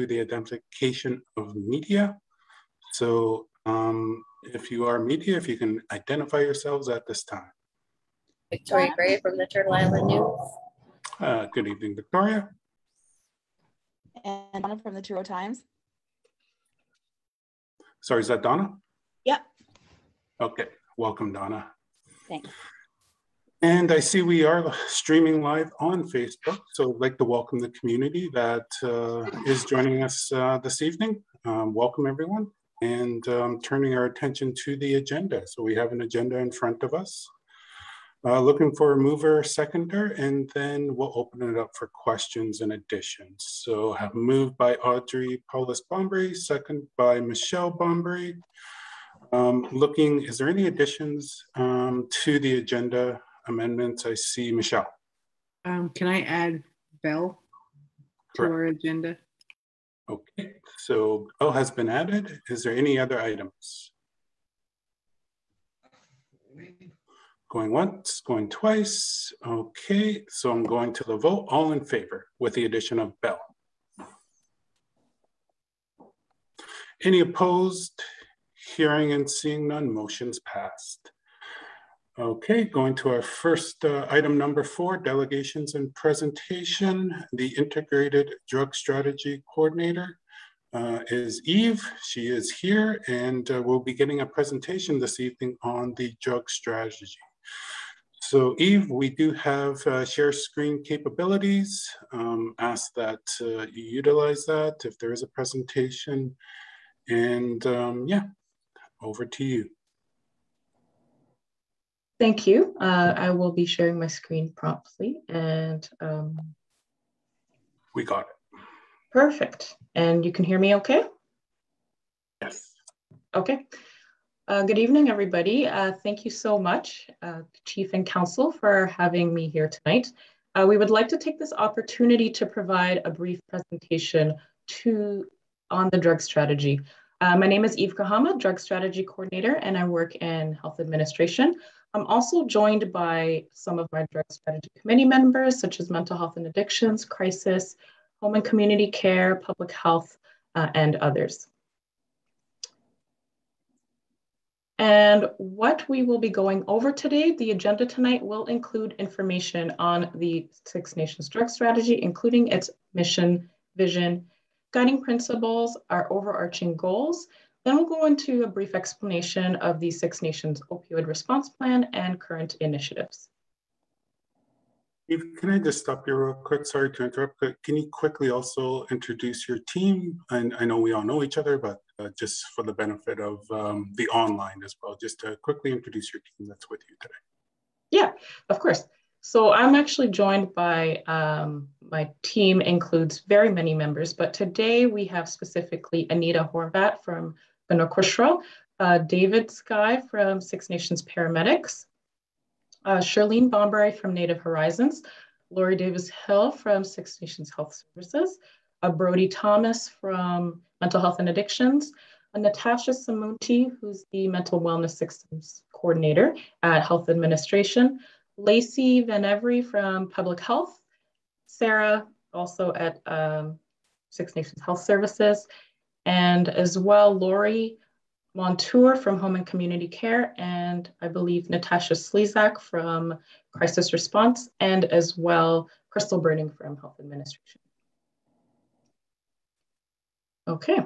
to the identification of media. So um, if you are media, if you can identify yourselves at this time. Victoria Gray from the Turtle Island News. Uh, good evening, Victoria. And Donna from the Two Row Times. Sorry, is that Donna? Yep. Okay, welcome, Donna. Thanks. And I see we are streaming live on Facebook, so I'd like to welcome the community that uh, is joining us uh, this evening. Um, welcome, everyone, and um, turning our attention to the agenda. So we have an agenda in front of us. Uh, looking for a mover, seconder, and then we'll open it up for questions and additions. So have moved by Audrey Powless Bomberry, second by Michelle Bomberry. Um, looking, is there any additions um, to the agenda amendments? I see Michelle. Um, can I add Bell to Correct. our agenda? Okay, so Bell has been added. Is there any other items? Going once, going twice. Okay, so I'm going to the vote. All in favor with the addition of Bell. Any opposed? Hearing and seeing none, motion's passed. Okay, going to our first uh, item number four, delegations and presentation. The Integrated Drug Strategy Coordinator uh, is Eve. She is here and uh, we'll be getting a presentation this evening on the drug strategy. So Eve, we do have uh, share screen capabilities. Um, ask that uh, you utilize that if there is a presentation. And um, yeah, over to you. Thank you. Uh, I will be sharing my screen promptly and um, We got it. perfect. And you can hear me okay? Yes. Okay. Uh, good evening, everybody. Uh, thank you so much, uh, Chief and Council, for having me here tonight. Uh, we would like to take this opportunity to provide a brief presentation to on the drug strategy. Uh, my name is Eve Kahama, Drug Strategy Coordinator, and I work in Health Administration. I'm also joined by some of my Drug Strategy Committee members, such as Mental Health and Addictions, Crisis, Home and Community Care, Public Health, uh, and others. And what we will be going over today, the agenda tonight will include information on the Six Nations Drug Strategy, including its mission, vision, guiding principles, our overarching goals. Then we'll go into a brief explanation of the Six Nations Opioid Response Plan and current initiatives. Eve, can I just stop you real quick? Sorry to interrupt, but can you quickly also introduce your team? And I know we all know each other, but uh, just for the benefit of um, the online as well, just to quickly introduce your team that's with you today. Yeah, of course. So I'm actually joined by um, my team includes very many members, but today we have specifically Anita Horvat from Ganohkwasra, uh, David Sky from Six Nations Paramedics, uh, Charlene Bomberry from Native Horizons, Lori Davis Hill from Six Nations Health Services, uh, Brody Thomas from Mental Health and Addictions, uh, Natasha Samunti, who's the Mental Wellness Systems Coordinator at Health Administration, Lacey Van Every from Public Health, Sarah also at um, Six Nations Health Services, and as well Lori Montour from Home and Community Care, and I believe Natasha Slezak from Crisis Response, and as well Crystal Burning from Health Administration. Okay.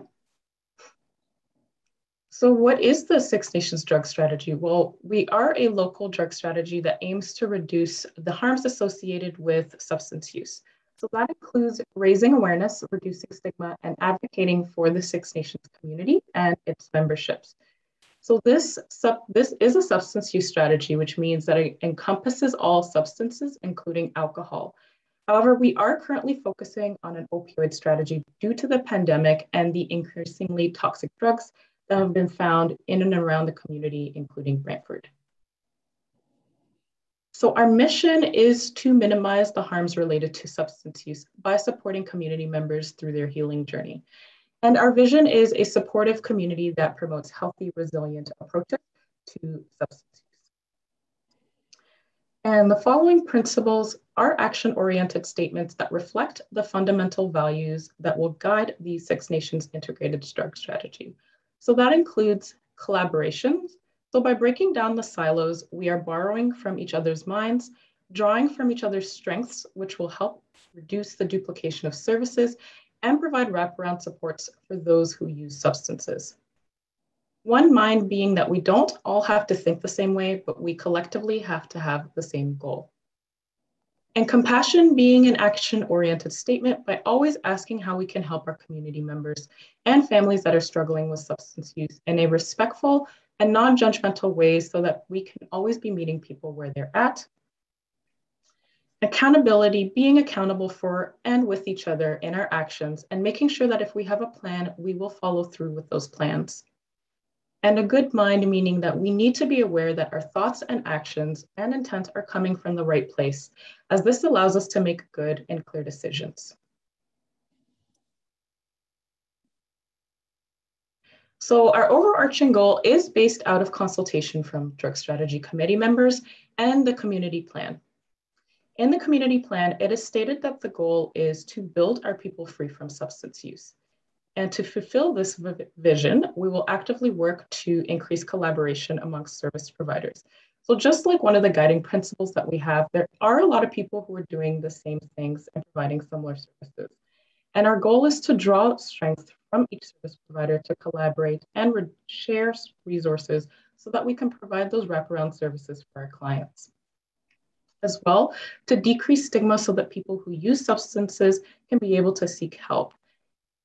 So what is the Six Nations drug strategy? Well, we are a local drug strategy that aims to reduce the harms associated with substance use. So that includes raising awareness, reducing stigma, and advocating for the Six Nations community and its memberships. So this, sub, this is a substance use strategy, which means that it encompasses all substances, including alcohol. However, we are currently focusing on an opioid strategy due to the pandemic and the increasingly toxic drugs that have been found in and around the community, including Brantford. So our mission is to minimize the harms related to substance use by supporting community members through their healing journey. And our vision is a supportive community that promotes healthy, resilient approaches to substance use. And the following principles are action-oriented statements that reflect the fundamental values that will guide the Six Nations integrated drug strategy. So that includes collaborations. So by breaking down the silos, we are borrowing from each other's minds, drawing from each other's strengths, which will help reduce the duplication of services and provide wraparound supports for those who use substances. One mind being that we don't all have to think the same way, but we collectively have to have the same goal. And compassion being an action oriented statement by always asking how we can help our community members and families that are struggling with substance use in a respectful and non judgmental ways so that we can always be meeting people where they're at Accountability, being accountable for and with each other in our actions, and making sure that if we have a plan, we will follow through with those plans. And a good mind, meaning that we need to be aware that our thoughts and actions and intent are coming from the right place, as this allows us to make good and clear decisions. So our overarching goal is based out of consultation from drug strategy committee members and the community plan. In the community plan, it is stated that the goal is to build our people free from substance use. And to fulfill this vision, we will actively work to increase collaboration amongst service providers. So just like one of the guiding principles that we have, there are a lot of people who are doing the same things and providing similar services. And our goal is to draw strength from each service provider to collaborate and share resources so that we can provide those wraparound services for our clients as well to decrease stigma so that people who use substances can be able to seek help.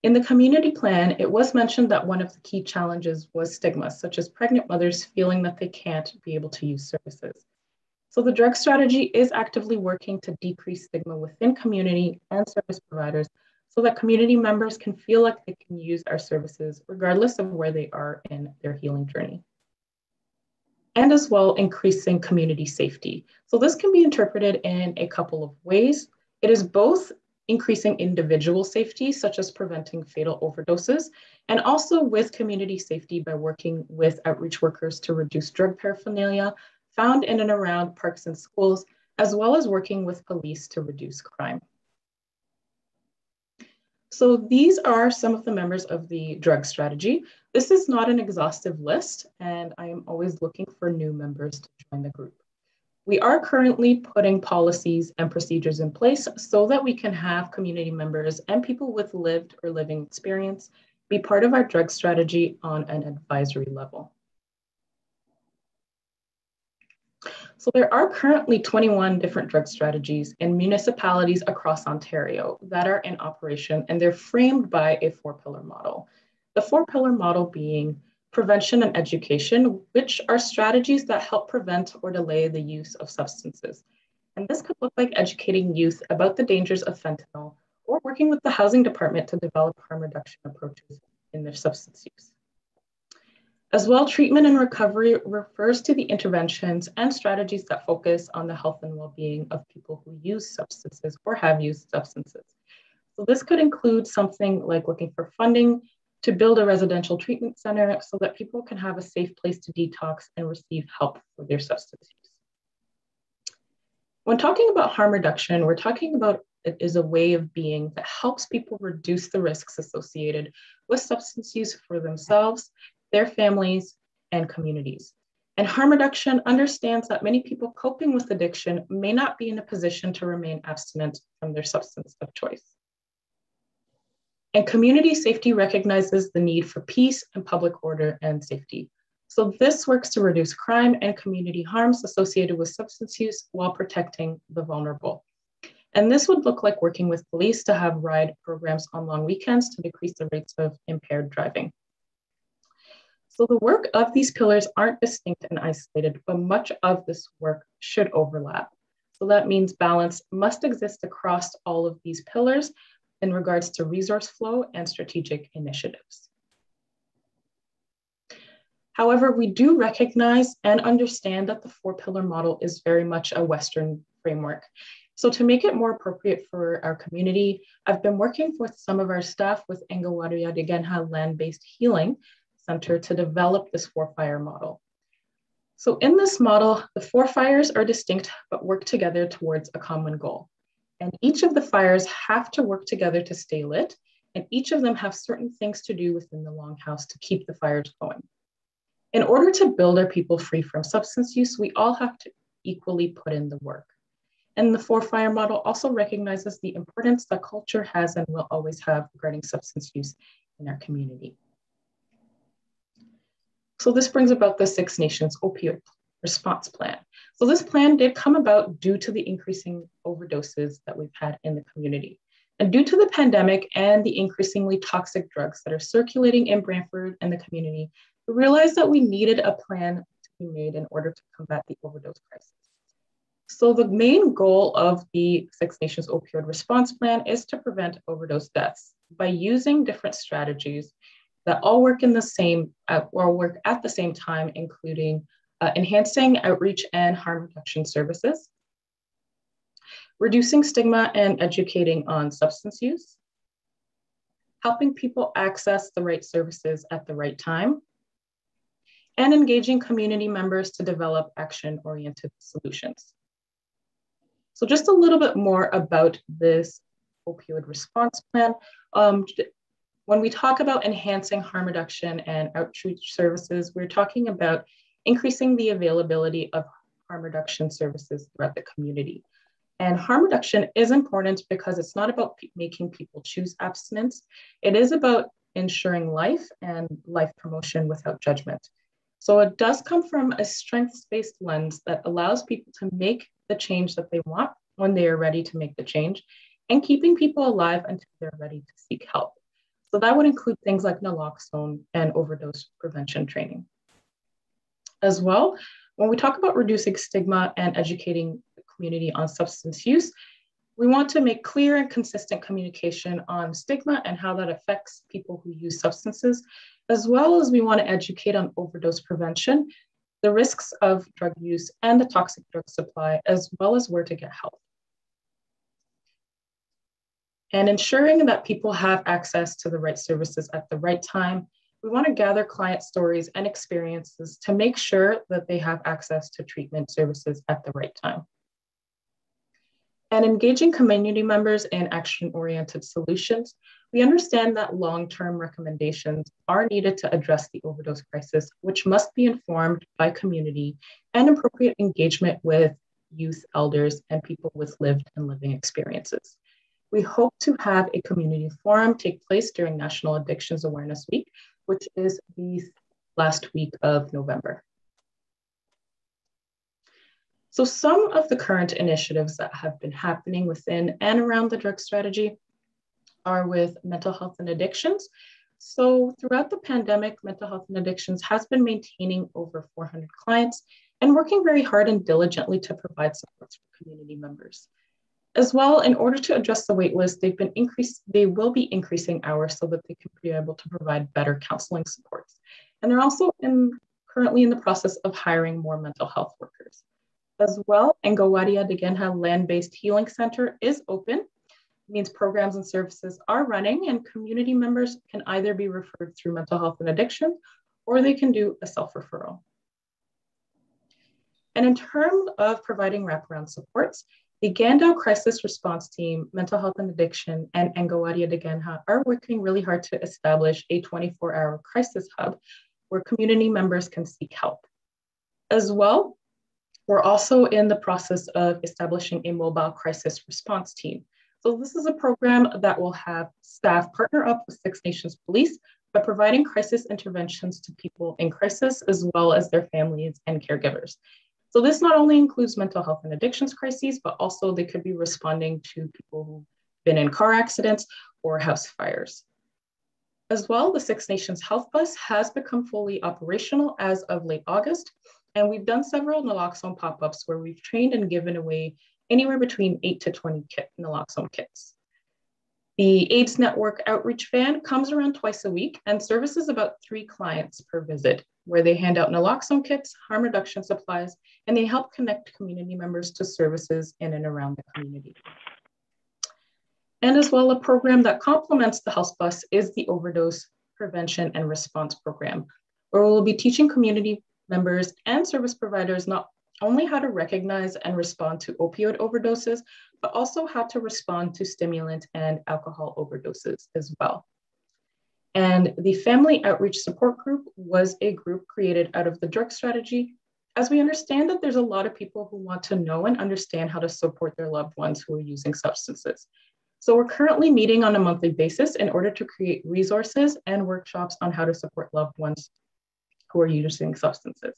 In the community plan, it was mentioned that one of the key challenges was stigma, such as pregnant mothers feeling that they can't be able to use services. So the drug strategy is actively working to decrease stigma within community and service providers so that community members can feel like they can use our services regardless of where they are in their healing journey and as well increasing community safety. So this can be interpreted in a couple of ways. It is both increasing individual safety, such as preventing fatal overdoses, and also with community safety by working with outreach workers to reduce drug paraphernalia found in and around parks and schools, as well as working with police to reduce crime. So these are some of the members of the drug strategy. This is not an exhaustive list, and I am always looking for new members to join the group. We are currently putting policies and procedures in place so that we can have community members and people with lived or living experience be part of our drug strategy on an advisory level. So there are currently 21 different drug strategies in municipalities across Ontario that are in operation, and they're framed by a four pillar model. The four pillar model being prevention and education, which are strategies that help prevent or delay the use of substances. And this could look like educating youth about the dangers of fentanyl or working with the housing department to develop harm reduction approaches in their substance use. As well, treatment and recovery refers to the interventions and strategies that focus on the health and well-being of people who use substances or have used substances. So this could include something like looking for funding to build a residential treatment center so that people can have a safe place to detox and receive help for their substance use. When talking about harm reduction, we're talking about it is a way of being that helps people reduce the risks associated with substance use for themselves their families, and communities. And harm reduction understands that many people coping with addiction may not be in a position to remain abstinent from their substance of choice. And community safety recognizes the need for peace and public order and safety. So this works to reduce crime and community harms associated with substance use while protecting the vulnerable. And this would look like working with police to have ride programs on long weekends to decrease the rates of impaired driving. So the work of these pillars aren't distinct and isolated, but much of this work should overlap. So that means balance must exist across all of these pillars in regards to resource flow and strategic initiatives. However, we do recognize and understand that the four pillar model is very much a Western framework. So to make it more appropriate for our community, I've been working with some of our staff with Engawaria Digenha land-based healing Center to develop this four fire model. So in this model, the four fires are distinct but work together towards a common goal. And each of the fires have to work together to stay lit, and each of them have certain things to do within the longhouse to keep the fires going. In order to build our people free from substance use, we all have to equally put in the work. And the four fire model also recognizes the importance that culture has and will always have regarding substance use in our community. So this brings about the Six Nations opioid response plan. So this plan did come about due to the increasing overdoses that we've had in the community. And due to the pandemic and the increasingly toxic drugs that are circulating in Brantford and the community, we realized that we needed a plan to be made in order to combat the overdose crisis. So the main goal of the Six Nations Opioid Response Plan is to prevent overdose deaths by using different strategies that all work in the same uh, or work at the same time, including uh, enhancing outreach and harm reduction services, reducing stigma and educating on substance use, helping people access the right services at the right time, and engaging community members to develop action-oriented solutions. So just a little bit more about this opioid response plan. Um, when we talk about enhancing harm reduction and outreach services, we're talking about increasing the availability of harm reduction services throughout the community. And harm reduction is important because it's not about making people choose abstinence. It is about ensuring life and life promotion without judgment. So it does come from a strengths-based lens that allows people to make the change that they want when they are ready to make the change and keeping people alive until they're ready to seek help. So that would include things like naloxone and overdose prevention training. As well, when we talk about reducing stigma and educating the community on substance use, we want to make clear and consistent communication on stigma and how that affects people who use substances, as well as we want to educate on overdose prevention, the risks of drug use and the toxic drug supply, as well as where to get help and ensuring that people have access to the right services at the right time. We want to gather client stories and experiences to make sure that they have access to treatment services at the right time. And engaging community members in action-oriented solutions, we understand that long-term recommendations are needed to address the overdose crisis, which must be informed by community and appropriate engagement with youth, elders, and people with lived and living experiences. We hope to have a community forum take place during National Addictions Awareness Week, which is the last week of November. So some of the current initiatives that have been happening within and around the drug strategy are with mental health and addictions. So throughout the pandemic, mental health and addictions has been maintaining over 400 clients and working very hard and diligently to provide support for community members. As well, in order to address the waitlist, they've been increased, they will be increasing hours so that they can be able to provide better counseling supports. And they're also in, currently in the process of hiring more mental health workers. As well, Ngawadia Degenha Land-Based Healing Center is open. It means programs and services are running and community members can either be referred through mental health and addiction or they can do a self-referral. And in terms of providing wraparound supports, the Gandau Crisis Response Team, Mental Health and Addiction, and Ngawadia Degenha are working really hard to establish a 24-hour crisis hub where community members can seek help. As well, we're also in the process of establishing a mobile crisis response team. So this is a program that will have staff partner up with Six Nations Police by providing crisis interventions to people in crisis, as well as their families and caregivers. So this not only includes mental health and addictions crises, but also they could be responding to people who've been in car accidents or house fires. As well, the Six Nations Health Bus has become fully operational as of late August, and we've done several naloxone pop-ups where we've trained and given away anywhere between 8 to 20 kit naloxone kits. The AIDS Network outreach van comes around twice a week and services about three clients per visit, where they hand out naloxone kits, harm reduction supplies, and they help connect community members to services in and around the community. And as well, a program that complements the Health Bus is the Overdose Prevention and Response Program, where we'll be teaching community members and service providers not only how to recognize and respond to opioid overdoses, but also how to respond to stimulant and alcohol overdoses as well. And the Family Outreach Support Group was a group created out of the drug strategy, as we understand that there's a lot of people who want to know and understand how to support their loved ones who are using substances. So we're currently meeting on a monthly basis in order to create resources and workshops on how to support loved ones who are using substances.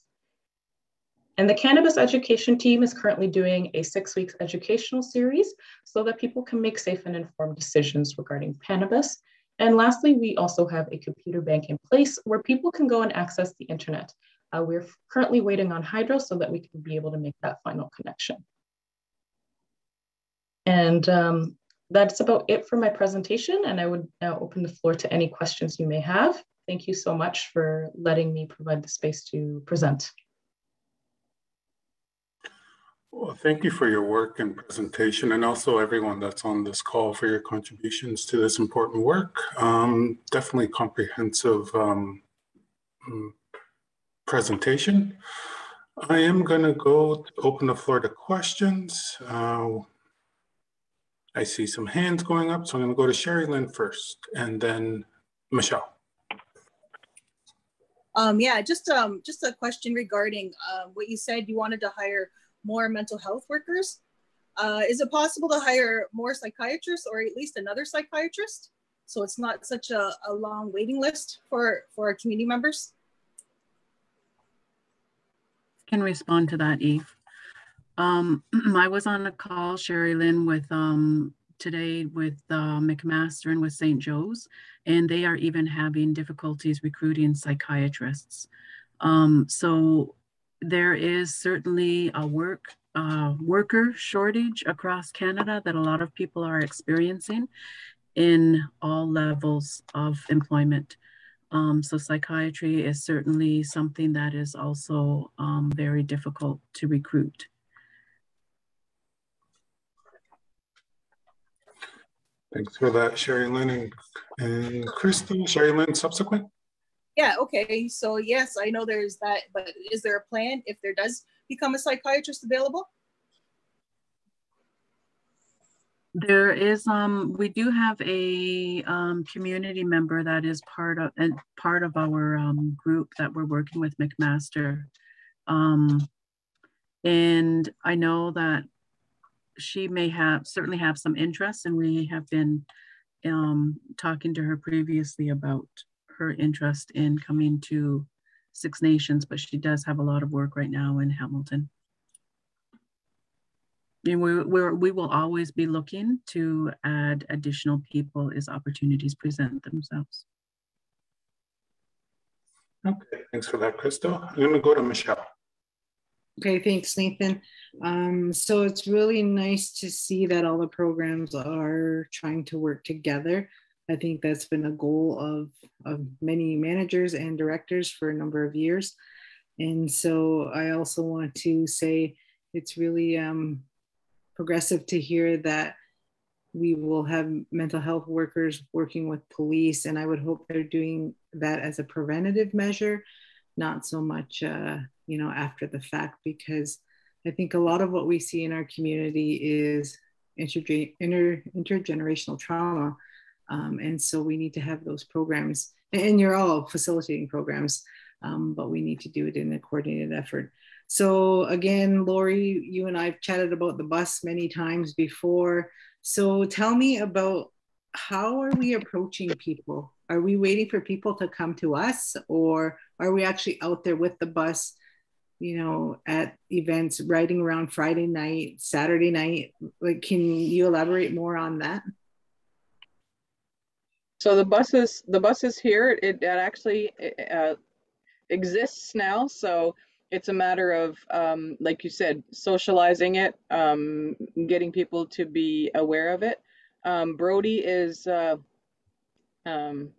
And the cannabis education team is currently doing a six weeks educational series so that people can make safe and informed decisions regarding cannabis. And lastly, we also have a computer bank in place where people can go and access the internet. Uh, we're currently waiting on Hydro so that we can be able to make that final connection. And um, that's about it for my presentation. And I would now open the floor to any questions you may have. Thank you so much for letting me provide the space to present. Well, thank you for your work and presentation, and also everyone that's on this call for your contributions to this important work. Um, definitely comprehensive um, mm, presentation. I am going to go to open the floor to questions. Uh, I see some hands going up, so I'm going to go to Sherry Lynn first, and then Michelle. Um, yeah, just um, just a question regarding uh, what you said. You wanted to hire more mental health workers. Uh, is it possible to hire more psychiatrists or at least another psychiatrist? So it's not such a, a long waiting list for for our community members. Can respond to that, Eve. Um, I was on a call, Sherry Lynn, with um, today with uh, McMaster and with St. Joe's, and they are even having difficulties recruiting psychiatrists. Um, so there is certainly a work uh, worker shortage across Canada that a lot of people are experiencing in all levels of employment. Um, so psychiatry is certainly something that is also um, very difficult to recruit. Thanks for that, Sherry Lynn and, and Kristen. Sherry Lynn, subsequent? Yeah, okay. So yes, I know there's that, but is there a plan if there does become a psychiatrist available? There is, um, we do have a um, community member that is part of and part of our um, group that we're working with McMaster. Um, and I know that she may have certainly have some interest and we have been um, talking to her previously about her interest in coming to Six Nations, but she does have a lot of work right now in Hamilton. And we, we're, we will always be looking to add additional people as opportunities present themselves. Okay, thanks for that, Crystal. I'm going to go to Michelle. Okay, thanks, Nathan. Um, so it's really nice to see that all the programs are trying to work together. I think that's been a goal of, of many managers and directors for a number of years. And so I also want to say it's really um, progressive to hear that we will have mental health workers working with police. And I would hope they're doing that as a preventative measure, not so much uh, you know, after the fact, because I think a lot of what we see in our community is inter- inter- intergenerational trauma. Um, and so we need to have those programs, and you're all facilitating programs, um, but we need to do it in a coordinated effort. So again, Lori, you and I've chatted about the bus many times before. So tell me about how are we approaching people? Are we waiting for people to come to us, or are we actually out there with the bus you know, at events riding around Friday night, Saturday night. Like, can you elaborate more on that? So the buses, the buses here, it, it actually uh, exists now. So it's a matter of, um, like you said, socializing it, um, getting people to be aware of it. Um, Brody is uh, um,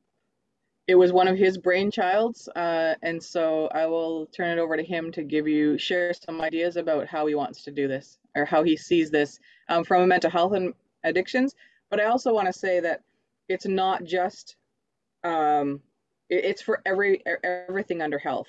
it was one of his brainchilds, uh, and so I will turn it over to him to give you share some ideas about how he wants to do this or how he sees this um, from a mental health and addictions. But I also want to say that it's not just um, it, it's for every everything under health.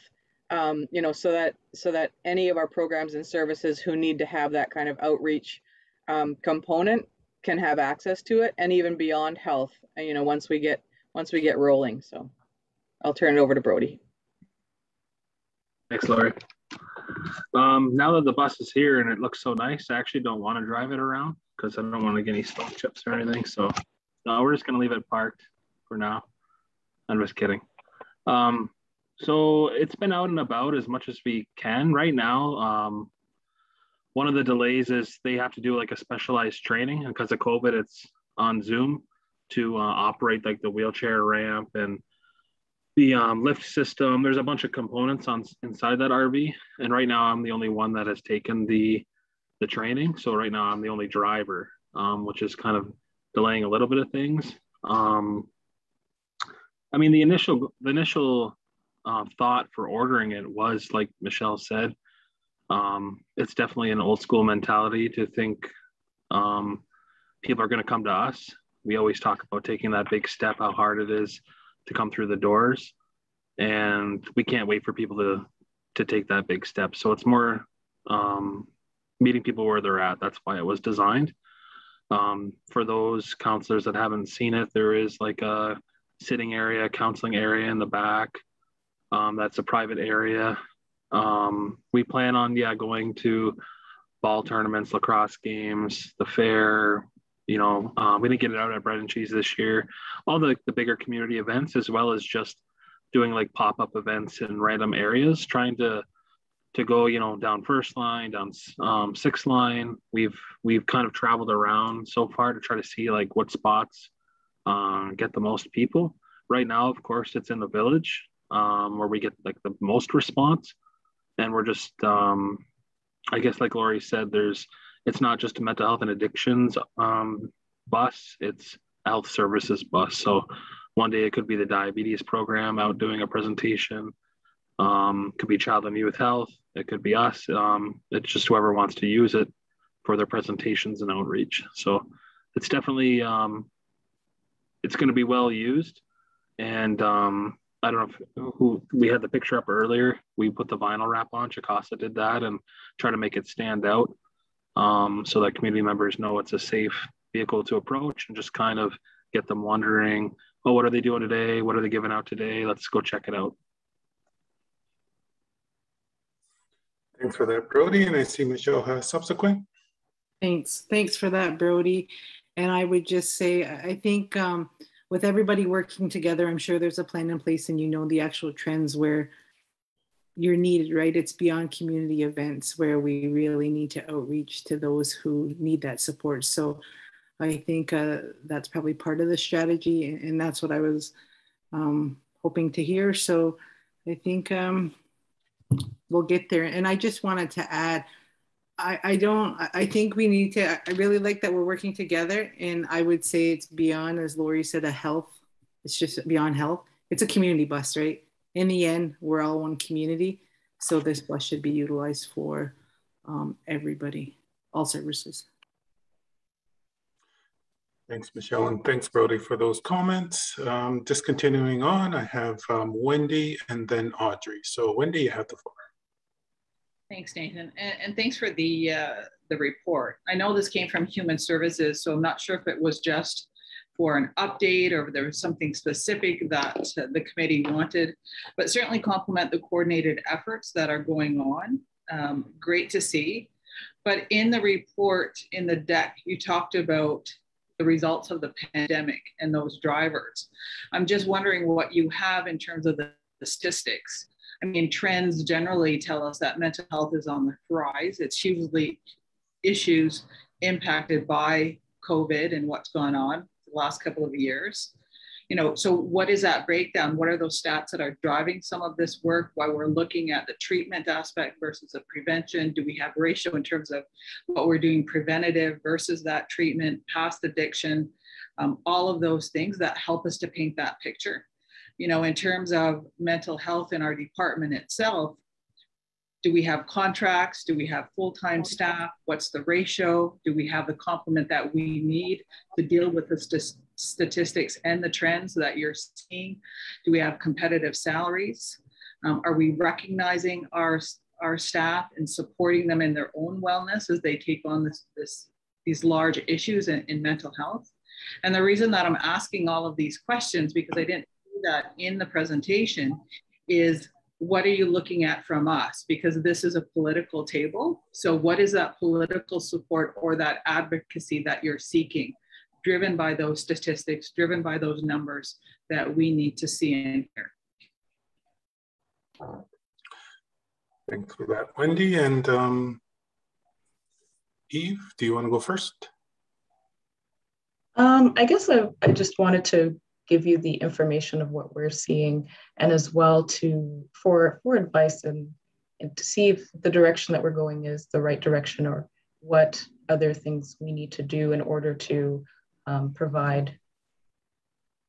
um, you know, so that so that any of our programs and services who need to have that kind of outreach um, component can have access to it, and even beyond health. You know, once we get once we get rolling. So, I'll turn it over to Brody. Thanks, Lori. Um, now that the bus is here and it looks so nice, I actually don't want to drive it around because I don't want to get any stone chips or anything. So, no, we're just gonna leave it parked for now. I'm just kidding. Um, so it's been out and about as much as we can right now. Um, one of the delays is they have to do like a specialized training because of COVID. It's on Zoom to uh, operate like the wheelchair ramp and the um, lift system. There's a bunch of components on inside that RV, and right now I'm the only one that has taken the the training. So right now I'm the only driver, um, which is kind of delaying a little bit of things. Um, I mean, the initial the initial uh, thought for ordering it was like Michelle said. Um, it's definitely an old school mentality to think um, people are going to come to us. We always talk about taking that big step, how hard it is to come through the doors, and we can't wait for people to to take that big step. So it's more um, meeting people where they're at. That's why it was designed. Um, for those counselors that haven't seen it, there is like a sitting area, counseling area in the back. Um, that's a private area. Um, we plan on, yeah, going to ball tournaments, lacrosse games, the fair. You know, um, we didn't get it out at Bread and Cheese this year. All the, the bigger community events, as well as just doing like pop up events in random areas, trying to to go, you know, down first line, down um, sixth line. We've we've kind of traveled around so far to try to see like what spots um, get the most people. Right now, of course, it's in the village um, where we get like the most response, and we're just, um, I guess, like Lori said, there's it's not just a mental health and addictions um, bus; it's health services bus. So one day it could be the diabetes program out doing a presentation. Um, could be child and youth health. It could be us. Um, it's just whoever wants to use it for their presentations and outreach. So it's definitely um, it's going to be well used. And um, I don't know if who we had the picture up earlier. We put the vinyl wrap on. Chicasa did that and try to make it stand out um, so that community members know it's a safe vehicle to approach and just kind of get them wondering, oh, what are they doing today? What are they giving out today? Let's go check it out. Thanks for that, Brody. And I see Michelle has subsequent. Thanks. Thanks for that, Brody. And I would just say, I think um, with everybody working together, I'm sure there's a plan in place and you know the actual trends where you're needed, right? It's beyond community events where we really need to outreach to those who need that support. So I think uh, that's probably part of the strategy, and that's what I was um, hoping to hear. So I think um, we'll get there. And I just wanted to add, I, I don't, I think we need to, I really like that we're working together. And I would say it's beyond, as Lori said, a health, it's just beyond health. It's a community bus, right? In the end, we're all one community. So this bus should be utilized for um, everybody, all services. Thanks, Michelle, and thanks, Brody, for those comments. Um, just continuing on, I have um, Wendy and then Audrey. So Wendy, you have the floor. Thanks, Nathan, and, and thanks for the uh, the report. I know this came from Human Services, so I'm not sure if it was just for an update or if there was something specific that the committee wanted, but certainly compliment the coordinated efforts that are going on. Um, great to see. But in the report, in the deck, you talked about the results of the pandemic and those drivers. I'm just wondering what you have in terms of the, the statistics. I mean, trends generally tell us that mental health is on the rise. It's usually issues impacted by COVID and what's gone on the last couple of years. You know, so what is that breakdown? What are those stats that are driving some of this work Why we're looking at the treatment aspect versus the prevention? Do we have ratio in terms of what we're doing preventative versus that treatment, past addiction, um, all of those things that help us to paint that picture? you know, in terms of mental health in our department itself, do we have contracts? Do we have full-time staff? What's the ratio? Do we have the complement that we need to deal with this statistics and the trends that you're seeing? Do we have competitive salaries? Um, are we recognizing our, our staff and supporting them in their own wellness as they take on this, this, these large issues in, in mental health? And the reason that I'm asking all of these questions, because I didn't do that in the presentation, is what are you looking at from us? Because this is a political table. So, what is that political support or that advocacy that you're seeking, driven by those statistics, driven by those numbers that we need to see in here? Thanks for that, Wendy. And um, Eve, do you want to go first? Um, I guess I, I just wanted to give you the information of what we're seeing and as well to for for advice and, and to see if the direction that we're going is the right direction or what other things we need to do in order to um, provide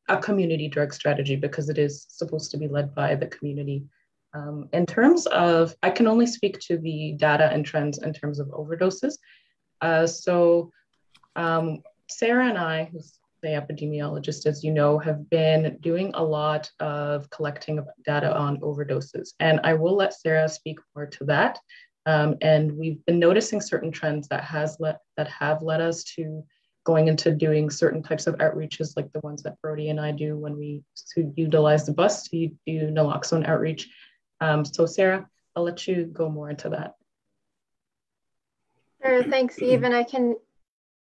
a community drug strategy because it is supposed to be led by the community. Um, in terms of, I can only speak to the data and trends in terms of overdoses. Uh, so um, Sarah and I, who's the epidemiologist, as you know, have been doing a lot of collecting data on overdoses. And I will let Sarah speak more to that. Um, and we've been noticing certain trends that has let that have led us to going into doing certain types of outreaches like the ones that Brody and I do when we utilize the bus to do naloxone outreach. Um, so Sarah, I'll let you go more into that. Sure, thanks, Eve. And I can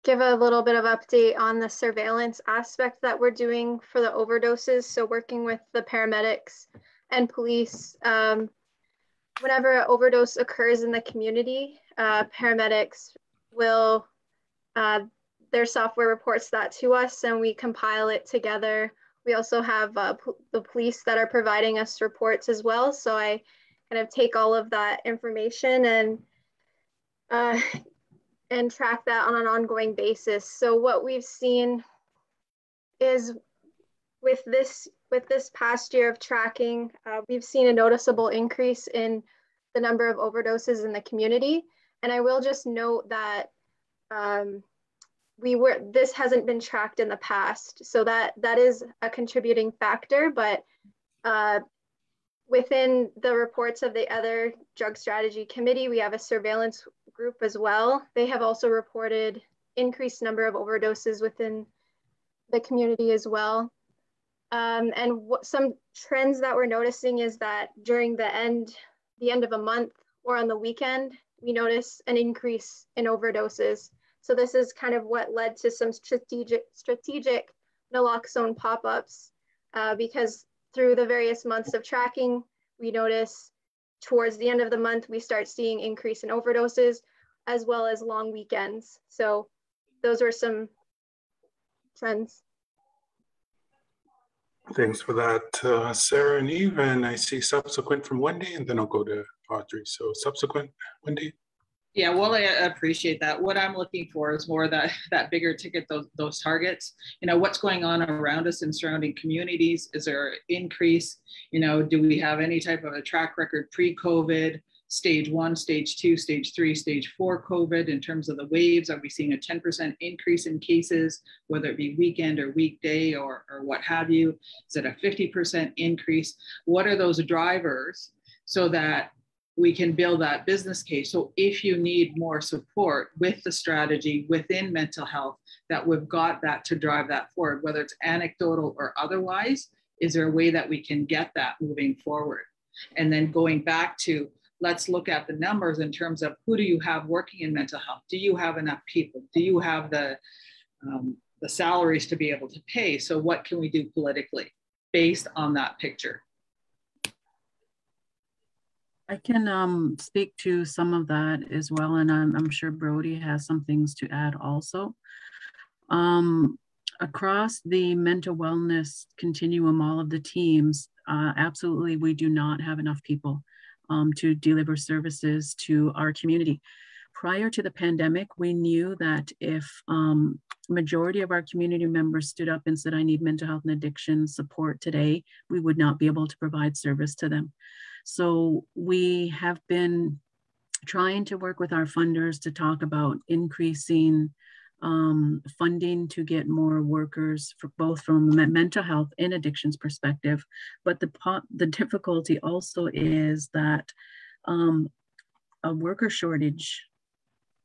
give a little bit of update on the surveillance aspect that we're doing for the overdoses. So working with the paramedics and police. Um, whenever an overdose occurs in the community, uh, paramedics will, uh, their software reports that to us and we compile it together. We also have uh, the police that are providing us reports as well. So I kind of take all of that information and uh, and track that on an ongoing basis. So what we've seen is with this with this past year of tracking, uh, we've seen a noticeable increase in the number of overdoses in the community. And I will just note that um, we were this hasn't been tracked in the past, so that that is a contributing factor. But uh, within the reports of the other drug strategy committee, we have a surveillance group as well. They have also reported increased number of overdoses within the community as well. Um, and some trends that we're noticing is that during the end, the end of a month or on the weekend, we notice an increase in overdoses. So this is kind of what led to some strategic strategic naloxone pop-ups uh, because through the various months of tracking, we notice towards the end of the month, we start seeing increase in overdoses as well as long weekends. So those are some trends. Thanks for that, uh, Sarah and Eve. And I see subsequent from Wendy, and then I'll go to Audrey. So subsequent, Wendy. Yeah, well, I appreciate that. What I'm looking for is more that that bigger ticket, those those targets. You know, what's going on around us in surrounding communities? Is there an increase? You know, do we have any type of a track record pre-COVID? Stage one, stage two, stage three, stage four COVID in terms of the waves? Are we seeing a 10% increase in cases, whether it be weekend or weekday or, or what have you? Is it a 50% increase? What are those drivers so that we can build that business case. So if you need more support with the strategy within mental health, that we've got that to drive that forward, whether it's anecdotal or otherwise, is there a way that we can get that moving forward? And then going back to let's look at the numbers in terms of who do you have working in mental health? Do you have enough people? Do you have the um, the salaries to be able to pay? So what can we do politically based on that picture? I can um, speak to some of that as well, and I'm, I'm sure Brody has some things to add also. Um, across the mental wellness continuum, all of the teams, uh, absolutely, we do not have enough people um, to deliver services to our community. Prior to the pandemic, we knew that if um, majority of our community members stood up and said, I need mental health and addiction support today, we would not be able to provide service to them. So we have been trying to work with our funders to talk about increasing um, funding to get more workers for both from a mental health and addictions perspective. But the the difficulty also is that um, a worker shortage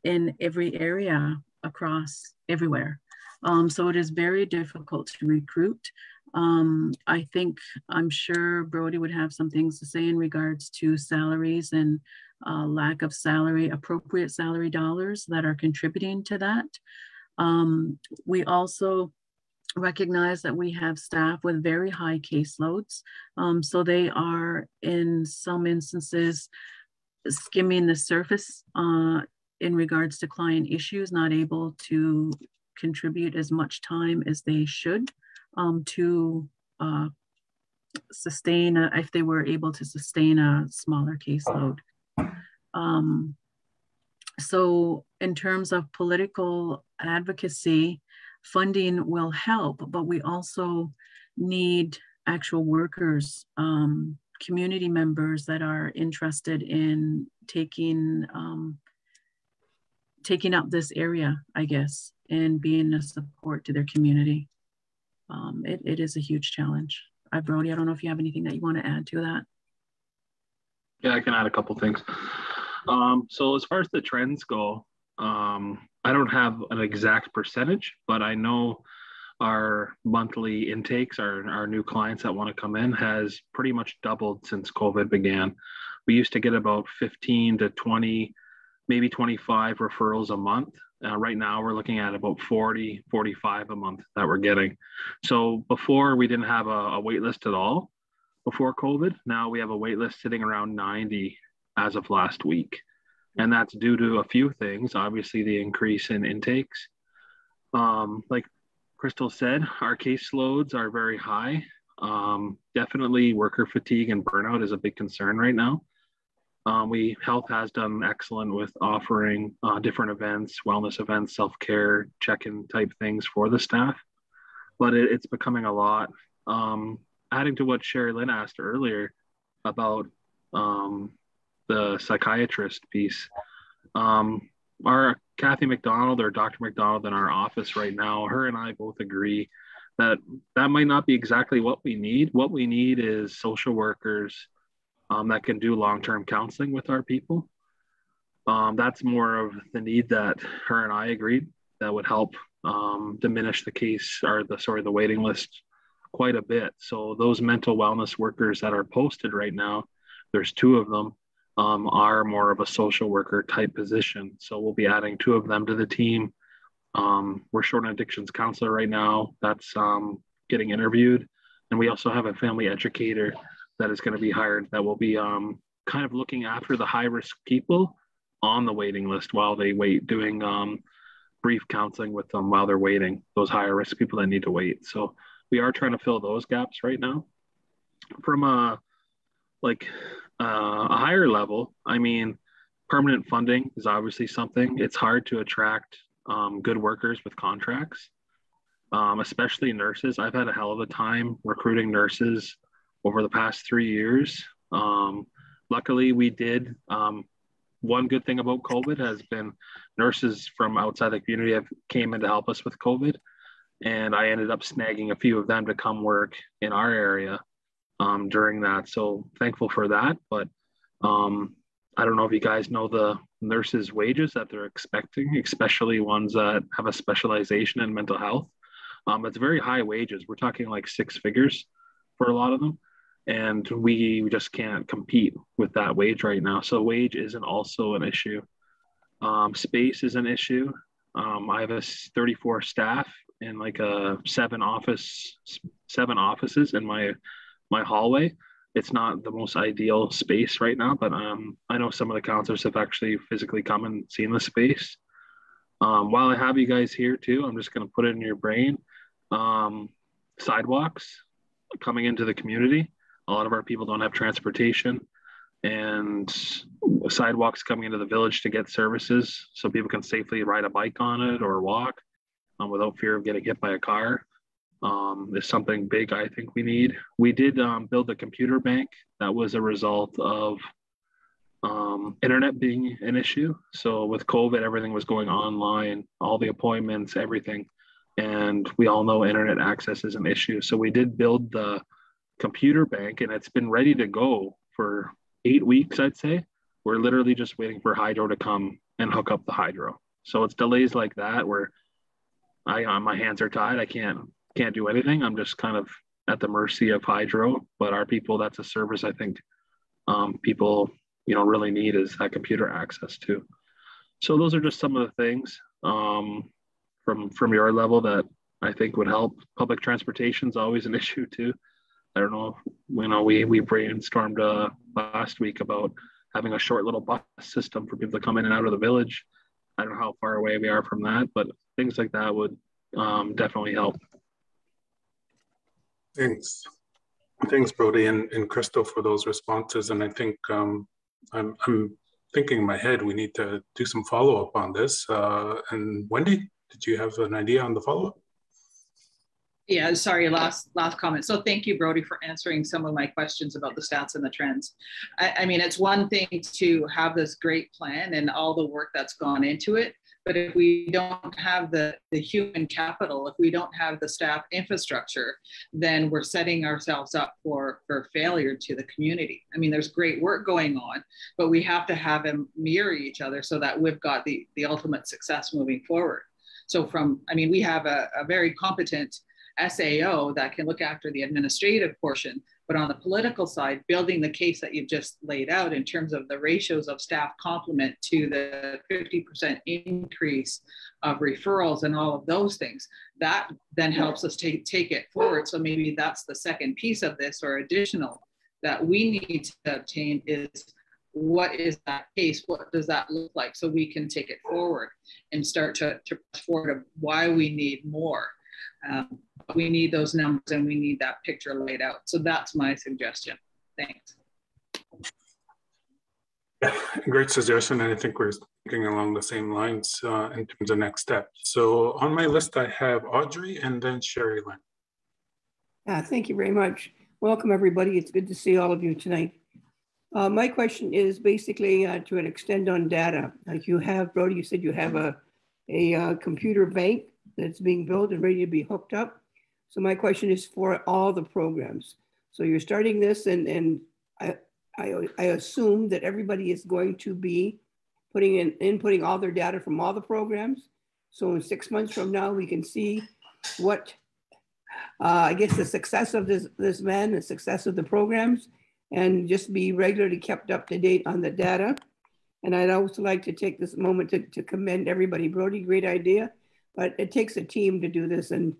in every area across everywhere. Um, so it is very difficult to recruit. Um, I think, I'm sure Brody would have some things to say in regards to salaries and uh, lack of salary, appropriate salary dollars that are contributing to that. Um, we also recognize that we have staff with very high caseloads. Um, so they are in some instances skimming the surface uh, in regards to client issues, not able to contribute as much time as they should um, to uh, sustain, a, if they were able to sustain a smaller caseload. Um, so in terms of political advocacy, funding will help, but we also need actual workers, um, community members that are interested in taking um, taking up this area, I guess, and being a support to their community. Um, it, it is a huge challenge. I, Brody, I don't know if you have anything that you want to add to that. Yeah, I can add a couple things. Um, so as far as the trends go, um, I don't have an exact percentage, but I know our monthly intakes, our, our new clients that want to come in, has pretty much doubled since COVID began. We used to get about 15 to 20 maybe 25 referrals a month. Uh, right now, we're looking at about 40, 45 a month that we're getting. So before we didn't have a, a wait list at all before COVID. Now we have a wait list sitting around 90 as of last week. And that's due to a few things. Obviously, the increase in intakes. Um, like Crystal said, our caseloads are very high. Um, definitely, worker fatigue and burnout is a big concern right now. Um, we health has done excellent with offering uh, different events, wellness events, self care, check in type things for the staff, but it, it's becoming a lot. Um, adding to what Sherry Lynn asked earlier about um, the psychiatrist piece, um, our Kathy McDonald or Dr. McDonald in our office right now, her and I both agree that that might not be exactly what we need. What we need is social workers um, that can do long-term counseling with our people. Um, that's more of the need that her and I agreed that would help um, diminish the case or the sorry the waiting list quite a bit. So those mental wellness workers that are posted right now, there's two of them, um, are more of a social worker type position. So we'll be adding two of them to the team. Um, we're short an addictions counselor right now. That's um, getting interviewed, and we also have a family educator that is going to be hired that will be um, kind of looking after the high risk people on the waiting list while they wait, doing um, brief counseling with them while they're waiting, those higher risk people that need to wait. So we are trying to fill those gaps right now. From a like uh, a higher level, I mean, permanent funding is obviously something. It's hard to attract um, good workers with contracts, um, especially nurses. I've had a hell of a time recruiting nurses over the past three years. Um, luckily, we did. Um, one good thing about COVID has been nurses from outside the community have came in to help us with COVID, and I ended up snagging a few of them to come work in our area um, during that. So thankful for that. But um, I don't know if you guys know the nurses' wages that they're expecting, especially ones that have a specialization in mental health. Um, it's very high wages. We're talking like six figures for a lot of them and we just can't compete with that wage right now. So wage isn't also an issue. Um, space is an issue. Um, I have a 34 staff and like a seven office, seven offices in my my hallway. It's not the most ideal space right now, but um, I know some of the counselors have actually physically come and seen the space. Um, while I have you guys here too, I'm just going to put it in your brain. Um, sidewalks coming into the community a lot of our people don't have transportation and sidewalks coming into the village to get services so people can safely ride a bike on it or walk um, without fear of getting hit by a car um, is something big I think we need. We did um, build a computer bank that was a result of um, internet being an issue. So with COVID, everything was going online, all the appointments, everything. And we all know internet access is an issue. So we did build the computer bank and it's been ready to go for eight weeks, I'd say. We're literally just waiting for hydro to come and hook up the hydro. So it's delays like that where I uh, my hands are tied. I can't can't do anything. I'm just kind of at the mercy of hydro. But our people, that's a service I think um, people you know really need is that computer access too. So those are just some of the things um, from from your level that I think would help. Public transportation is always an issue too. I don't know. You know, we we brainstormed uh, last week about having a short little bus system for people to come in and out of the village. I don't know how far away we are from that, but things like that would um, definitely help. Thanks. Thanks, Brody and, and Crystal for those responses. And I think um, I'm, I'm thinking in my head, we need to do some follow-up on this. Uh, and Wendy, did you have an idea on the follow-up? Yeah, sorry, last last comment. So thank you, Brody, for answering some of my questions about the stats and the trends. I, I, mean, it's one thing to have this great plan and all the work that's gone into it, but if we don't have the, the human capital, if we don't have the staff infrastructure, then we're setting ourselves up for, for failure to the community. I mean, there's great work going on, but we have to have them mirror each other so that we've got the, the ultimate success moving forward. So from, I mean, we have a, a very competent SAO that can look after the administrative portion. But on the political side, building the case that you've just laid out in terms of the ratios of staff complement to the 50% increase of referrals and all of those things, that then helps us take, take it forward. So maybe that's the second piece of this or additional that we need to obtain is what is that case? What does that look like? So we can take it forward and start to, to forward of why we need more. Um, we need those numbers and we need that picture laid out. So that's my suggestion. Thanks. Great suggestion. And I think we're thinking along the same lines uh, in terms of next steps. So on my list, I have Audrey and then Sherry Lynn. Uh, thank you very much. Welcome, everybody. It's good to see all of you tonight. Uh, my question is basically uh, to an extent on data. Like you have, Brody, you said you have a, a uh, computer bank that's being built and ready to be hooked up. So my question is for all the programs. So you're starting this and, and I, I, I assume that everybody is going to be putting in, inputting all their data from all the programs. So in six months from now, we can see what, uh, I guess the success of this, this man, the success of the programs, and just be regularly kept up to date on the data. And I'd also like to take this moment to, to commend everybody. Brody, great idea, but it takes a team to do this. And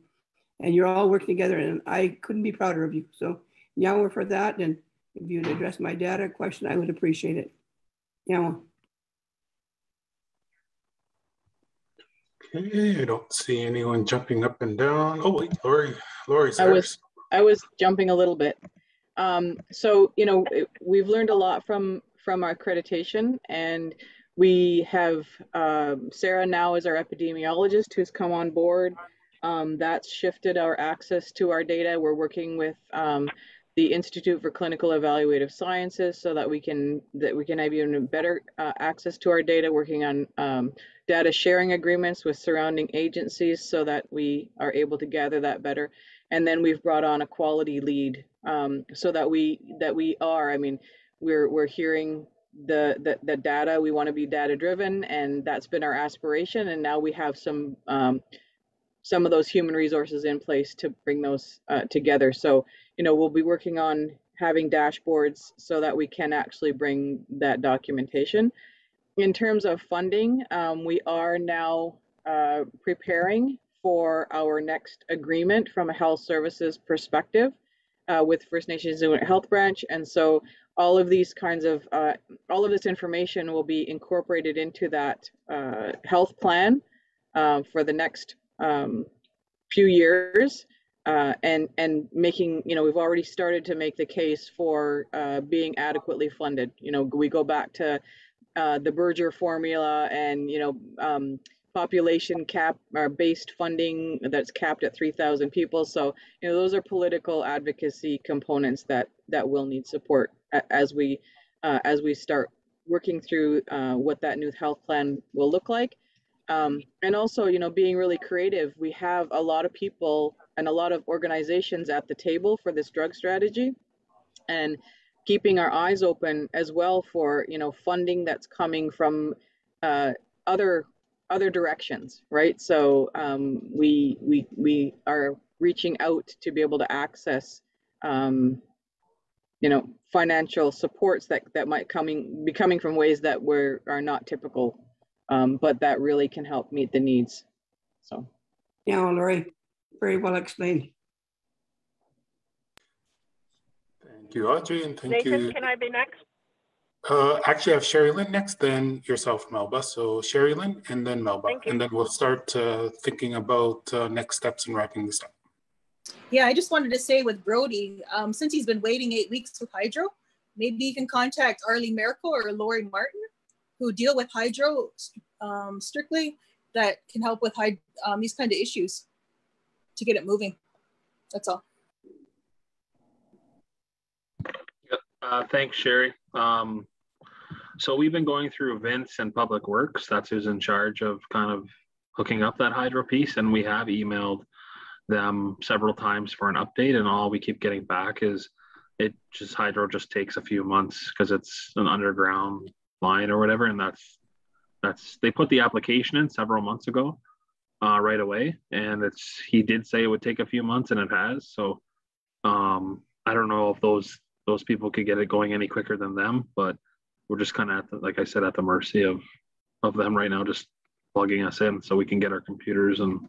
and you're all working together and I couldn't be prouder of you. So Yawa for that. And if you'd address my data question, I would appreciate it. Yawa. Okay, I don't see anyone jumping up and down. Oh wait, Lori, Lori's I was, I was jumping a little bit. Um, so, you know, we've learned a lot from, from our accreditation and we have uh, Sarah now is our epidemiologist who's come on board. Um, that's shifted our access to our data. We're working with um, the Institute for Clinical Evaluative Sciences so that we can that we can have even better uh, access to our data. Working on um, data sharing agreements with surrounding agencies so that we are able to gather that better. And then we've brought on a quality lead um, so that we that we are. I mean, we're we're hearing the, the, the data. We want to be data driven, and that's been our aspiration. And now we have some um, some of those human resources in place to bring those uh, together. So, you know, we'll be working on having dashboards so that we can actually bring that documentation. In terms of funding, um, we are now uh, preparing for our next agreement from a health services perspective uh, with First Nations Inuit Health Branch. And so all of these kinds of, uh, all of this information will be incorporated into that uh, health plan uh, for the next um, few years uh, and and making you know we've already started to make the case for uh, being adequately funded. You know we go back to uh, the Berger formula and you know um, population cap or based funding that's capped at 3,000 people so you know those are political advocacy components that that will need support as we uh, as we start working through uh, what that new health plan will look like. Um, and also, you know, being really creative. We have a lot of people and a lot of organizations at the table for this drug strategy, and keeping our eyes open as well for you know funding that's coming from uh, other other directions, right? So um, we we we are reaching out to be able to access um, you know financial supports that that might coming be coming from ways that were are not typical um, but that really can help meet the needs so. Yeah Lori very well explained. Thank you Audrey and thank Nathan, you. can I be next uh, actually, I have Sherry Lynn next, then yourself, Melba. So Sherry Lynn and then Melba. And then we'll start uh, thinking about uh, next steps and wrapping this up. Yeah, I just wanted to say with Brody, um, since he's been waiting eight weeks with hydro, maybe you can contact Arlie Miracle or Lori Martin, who deal with hydro um, strictly, that can help with hyd- um, these kind of issues to get it moving. That's all. Uh, thanks, Sherry. Um, so we've been going through Vince and Public Works. That's who's in charge of kind of hooking up that hydro piece, and we have emailed them several times for an update, and all we keep getting back is it just hydro just takes a few months because it's an underground line or whatever, and that's that's they put the application in several months ago, uh, right away, and it's he did say it would take a few months, and it has. So um, I don't know if those those people could get it going any quicker than them, but we're just kind of at the, like I said at the mercy of of them right now, just plugging us in so we can get our computers and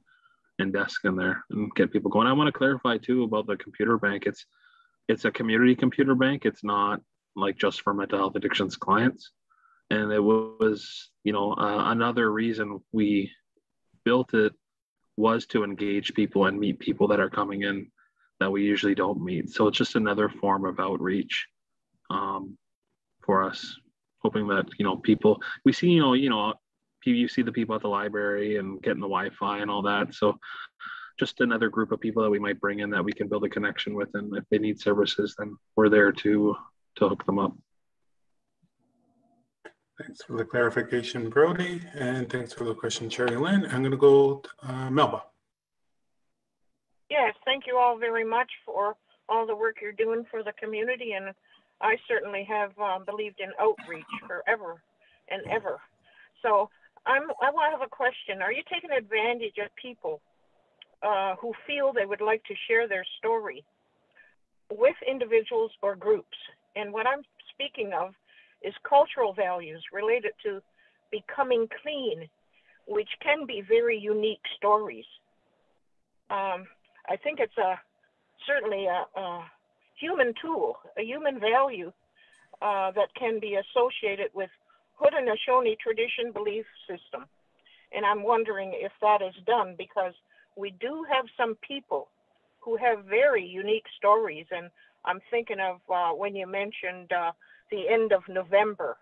and desk in there and get people going. I want to clarify too about the computer bank. It's it's a community computer bank. It's not like just for mental health addictions clients. And it was, you know, uh, another reason we built it was to engage people and meet people that are coming in that we usually don't meet. So it's just another form of outreach um, for us, hoping that you know people we see, you know, you know, you see the people at the library and getting the Wi-Fi and all that. So just another group of people that we might bring in that we can build a connection with, and if they need services, then we're there to to hook them up. Thanks for the clarification, Brody, and thanks for the question, Sherry Lynn. I'm going to go uh, Melba. Yes, thank you all very much for all the work you're doing for the community. And I certainly have um, believed in outreach forever and ever. So I'm, I want to have a question. Are you taking advantage of people uh, who feel they would like to share their story with individuals or groups? And what I'm speaking of is cultural values related to becoming clean, which can be very unique stories. Um, I think it's a certainly a, a, human tool, a human value uh, that can be associated with Haudenosaunee tradition belief system. And I'm wondering if that is done because we do have some people who have very unique stories. And I'm thinking of uh, when you mentioned uh, the end of November,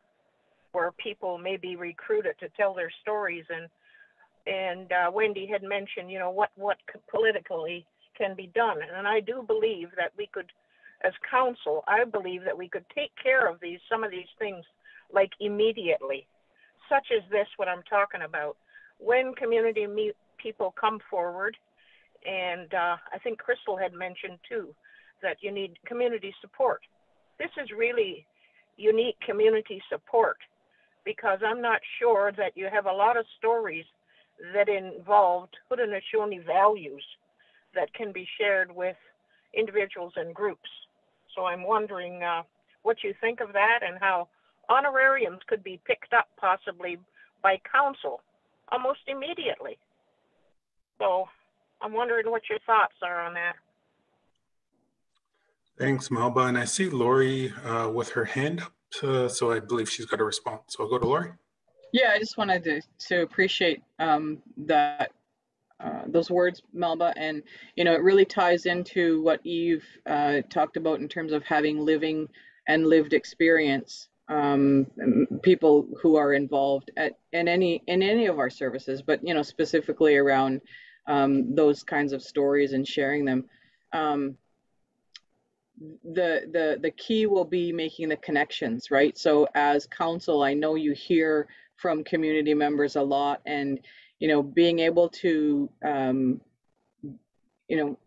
where people may be recruited to tell their stories. And and uh, Wendy had mentioned, you know, what what politically can be done. And I do believe that we could, as council, I believe that we could take care of these some of these things like immediately, such as this, what I'm talking about. When community meet, people come forward, and uh, I think Crystal had mentioned too that you need community support. This is really unique community support because I'm not sure that you have a lot of stories that involved Haudenosaunee values that can be shared with individuals and groups. So I'm wondering uh, what you think of that and how honorariums could be picked up possibly by council almost immediately. So I'm wondering what your thoughts are on that. Thanks, Melba. And I see Lori uh, with her hand up, uh, so I believe she's got a response. So I'll go to Lori. Yeah, I just wanted to, to appreciate um, that uh, those words, Melba, and you know it really ties into what Eve uh, talked about in terms of having living and lived experience. Um, people who are involved at in any in any of our services, but you know specifically around um, those kinds of stories and sharing them. Um, the the the key will be making the connections, right? So as council, I know you hear from community members a lot, and you know, being able to um, you know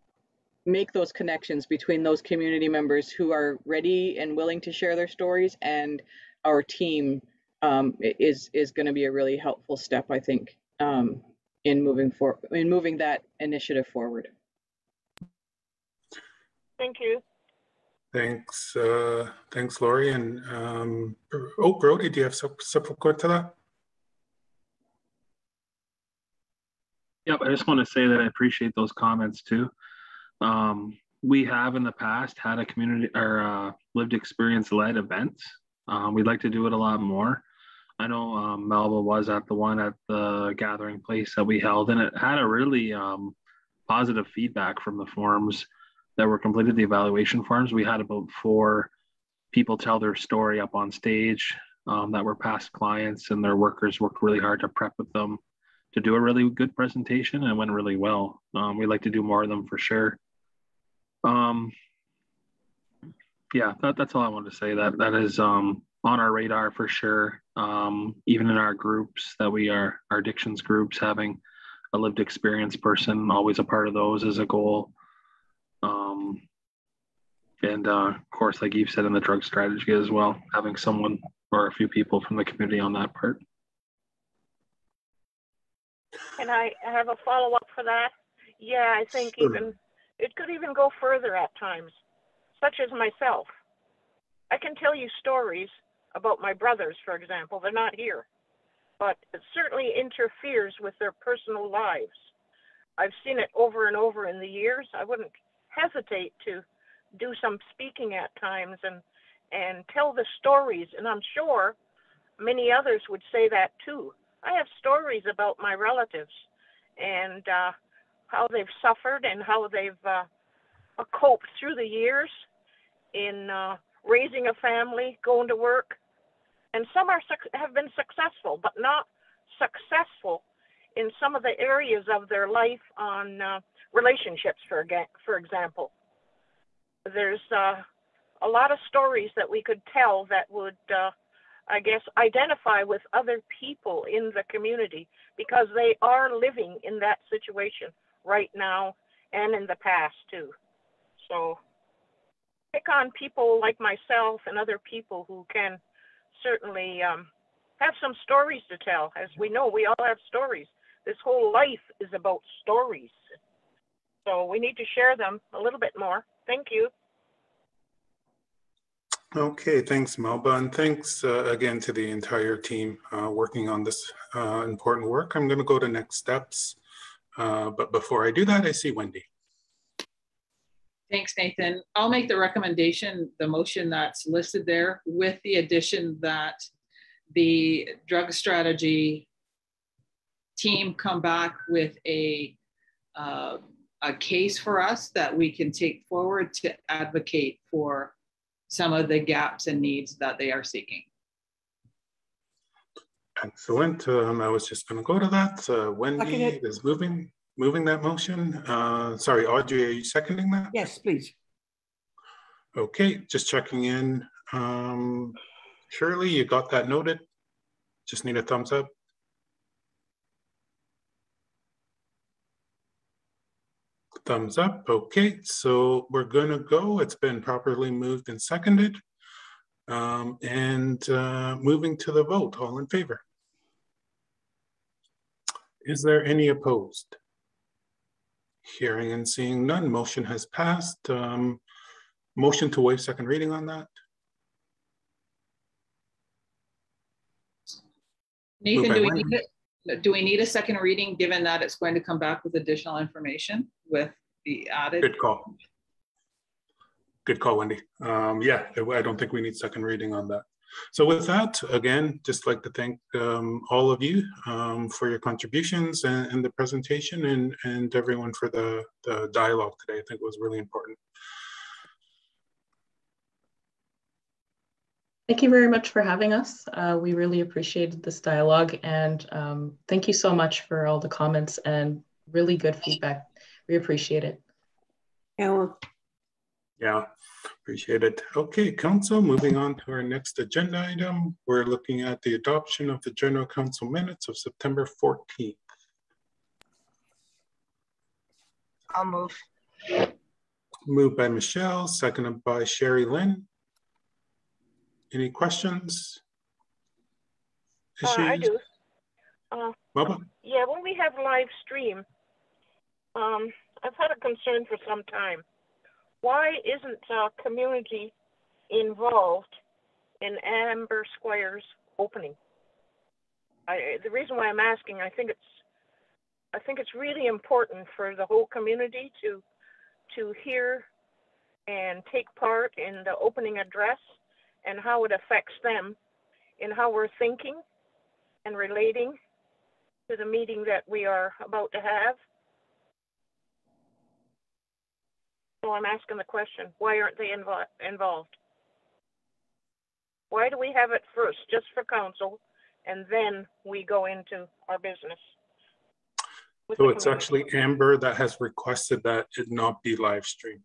make those connections between those community members who are ready and willing to share their stories and our team um, is is going to be a really helpful step, I think, um, in moving for in moving that initiative forward. Thank you. Thanks, uh, thanks, Lori. And um, oh, Brody, do you have subsequent to that? Yep, I just want to say that I appreciate those comments too. Um, we have in the past had a community or uh, lived experience led events. Um, we'd like to do it a lot more. I know um, Melba was at the one at the gathering place that we held, and it had a really um, positive feedback from the forms that were completed, the evaluation forms. We had about four people tell their story up on stage um, that were past clients, and their workers worked really hard to prep with them to do a really good presentation and went really well. Um, we like to do more of them for sure. Um, yeah, that, that's all I wanted to say. That that is um, on our radar for sure. Um, even in our groups that we are, our addictions groups, having a lived experience person always a part of those is a goal. Um, and uh, of course, like you've said in the drug strategy as well, having someone or a few people from the community on that part. Can I have a follow up for that? Yeah, I think sure. even it could even go further at times, such as myself. I can tell you stories about my brothers, for example. They're not here, but it certainly interferes with their personal lives. I've seen it over and over in the years. I wouldn't hesitate to do some speaking at times and and tell the stories, and I'm sure many others would say that too. I have stories about my relatives and uh, how they've suffered and how they've uh, coped through the years in uh, raising a family, going to work. And some are have been successful, but not successful in some of the areas of their life on uh, relationships, for for example. There's uh, a lot of stories that we could tell that would uh, I guess, identify with other people in the community because they are living in that situation right now and in the past too. So pick on people like myself and other people who can certainly um, have some stories to tell. As we know, we all have stories. This whole life is about stories. So we need to share them a little bit more. Thank you. Okay, thanks, Melba, and thanks uh, again to the entire team uh, working on this uh, important work. I'm going to go to next steps, uh, but before I do that, I see Wendy. Thanks, Nathan. I'll make the recommendation, the motion that's listed there, with the addition that the drug strategy team come back with a uh, a case for us that we can take forward to advocate for some of the gaps and needs that they are seeking. Excellent. Um, I was just going to go to that. Uh, Wendy is moving moving that motion. Uh, sorry, Audrey, are you seconding that? Yes, please. Okay, just checking in. Um, Shirley, you got that noted? Just need a thumbs up. Thumbs up. Okay, so we're going to go. It's been properly moved and seconded. Um, and uh, moving to the vote, all in favor? Is there any opposed? Hearing and seeing none, motion has passed. Um, motion to waive second reading on that. Nathan, do we need it? do we need a second reading given that it's going to come back with additional information with the added? Good call. Good call, Wendy. Um, yeah, I don't think we need second reading on that. So with that, again, just like to thank um, all of you um, for your contributions and, and, the presentation and, and everyone for the, the dialogue today. I think it was really important. Thank you very much for having us. Uh, we really appreciated this dialogue and um, thank you so much for all the comments and really good feedback. We appreciate it. Yeah, well, Yeah, appreciate it. Okay, council, moving on to our next agenda item. We're looking at the adoption of the general council minutes of September 14th. I'll move. Moved by Michelle, seconded by Sherry Lynn. Any questions? Uh, I do. Uh, Bubba? yeah, when we have live stream, um, I've had a concern for some time. Why isn't uh, community involved in Amber Square's opening? I, the reason why I'm asking, I think it's, I think it's really important for the whole community to, to hear and take part in the opening address and how it affects them in how we're thinking and relating to the meeting that we are about to have. So I'm asking the question, why aren't they invo- involved? Why do we have it first, just for council, and then we go into our business? with So the it's community? actually Amber that has requested that it not be live streamed.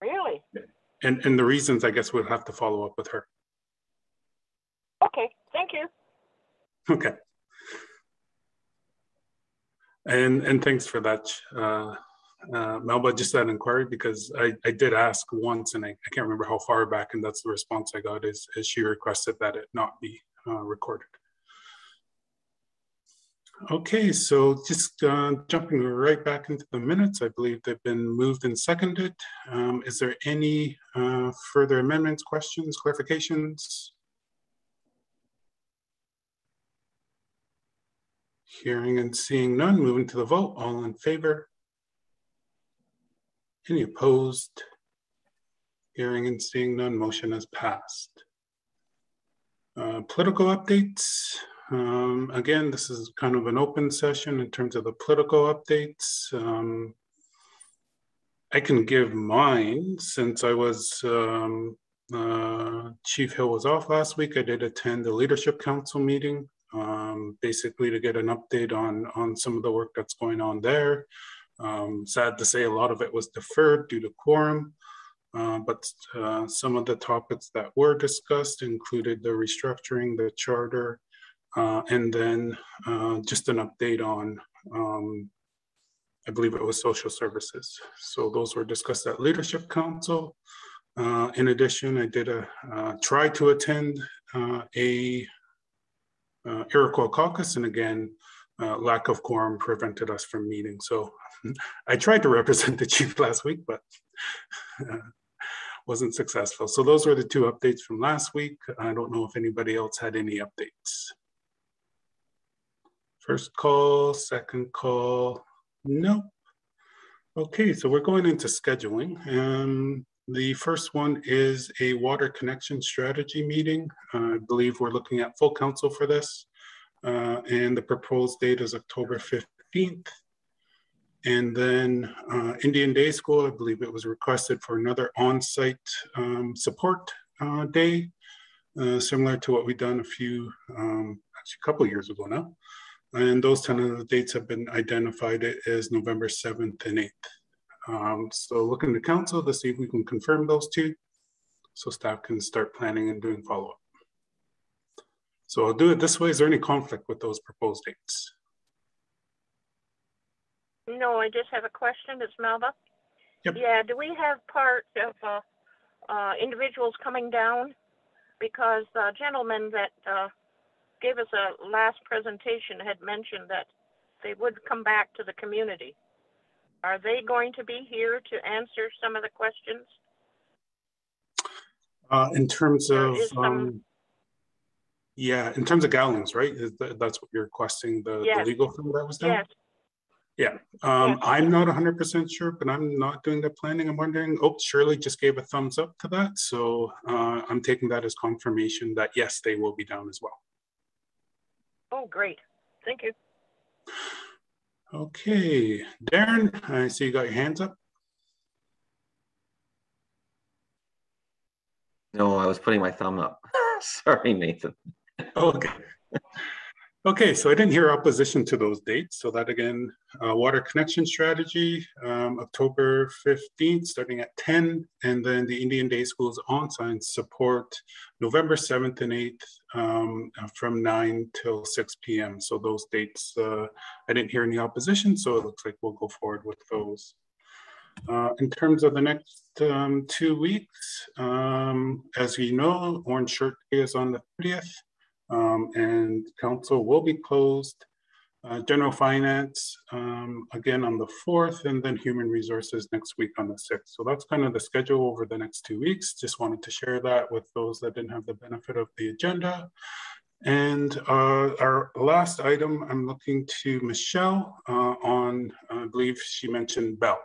Really? And, and the reasons, I guess we'll have to follow up with her. Okay, thank you. Okay. And, and thanks for that, uh, uh, Melba, just that inquiry, because I, I did ask once and I, I can't remember how far back, and that's the response I got is, is she requested that it not be uh, recorded. Okay, so just uh, jumping right back into the minutes, I believe they've been moved and seconded. Um, Is there any uh, further amendments, questions, clarifications? Hearing and seeing none, moving to the vote, all in favor? Any opposed? Hearing and seeing none, motion has passed. Uh, Political updates. Um, Again, this is kind of an open session in terms of the political updates. Um, I can give mine since I was, um, uh, Chief Hill was off last week. I did attend the Leadership Council meeting, um, basically to get an update on, on some of the work that's going on there. Um, sad to say, a lot of it was deferred due to quorum. Uh, but uh, some of the topics that were discussed included the restructuring, the charter, uh, and then uh, just an update on, um, I believe it was social services. So those were discussed at Leadership Council. Uh, in addition, I did a uh, try to attend a Iroquois caucus, and again, uh, lack of quorum prevented us from meeting. So I tried to represent the chief last week, but uh, wasn't successful. So those were the two updates from last week. I don't know if anybody else had any updates. First call, second call, nope. Okay, so we're going into scheduling. Um, the first one is a water connection strategy meeting. I believe we're looking at full council for this. Uh, and the proposed date is October 15th. And then uh, Indian Day School, I believe it was requested for another on-site um, support uh, day, uh, similar to what we've done a few, um, actually a couple years ago now. And those tentative dates have been identified as November 7th and 8th. Um, so looking to council to see if we can confirm those two so staff can start planning and doing follow-up. So I'll do it this way. Is there any conflict with those proposed dates? No, I just have a question. It's Melba. Yep. Yeah, do we have part of uh, uh, individuals coming down? Because the gentleman that uh, gave us a last presentation had mentioned that they would come back to the community. Are they going to be here to answer some of the questions? Uh, in terms of, um, yeah, in terms of Gowlings, right? Is that, that's what you're requesting, the, the legal firm that was done? Yes, Yeah, um, Yes. I'm not hundred percent sure, but I'm not doing the planning. I'm wondering, oh, Shirley just gave a thumbs up to that. So, uh, I'm taking that as confirmation that yes, they will be down as well. oh, great. Thank you. Okay, Darren, I see you got your hands up. No, I was putting my thumb up. Sorry, Nathan. Okay. Okay, so I didn't hear opposition to those dates. So that again, uh, water connection strategy, um, October 15th, starting at 10, and then the Indian Day Schools on-site support November 7th and 8th um, from 9 till 6 p.m. So those dates, uh, I didn't hear any opposition, so it looks like we'll go forward with those. Uh, in terms of the next um, two weeks, um, as you know, Orange Shirt Day is on the 30th um, and council will be closed. Uh, general finance, um, again on the 4th, and then human resources next week on the 6th. So that's kind of the schedule over the next two weeks. Just wanted to share that with those that didn't have the benefit of the agenda. And uh, our last item, I'm looking to Michelle uh, on, I believe she mentioned Bell.